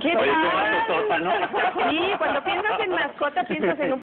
¿Qué Oye, tal? Sí, cuando piensas en mascota piensas en un